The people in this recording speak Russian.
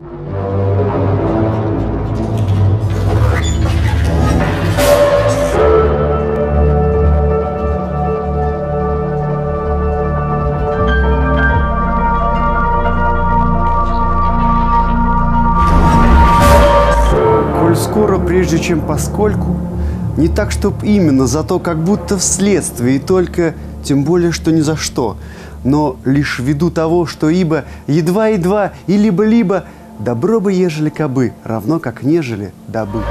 Скоро, прежде чем поскольку, не так, чтоб именно, зато как будто вследствие, и только, тем более, что ни за что, но лишь ввиду того, что ибо едва-едва и либо-либо добро бы, ежели кабы, равно как нежели добыть.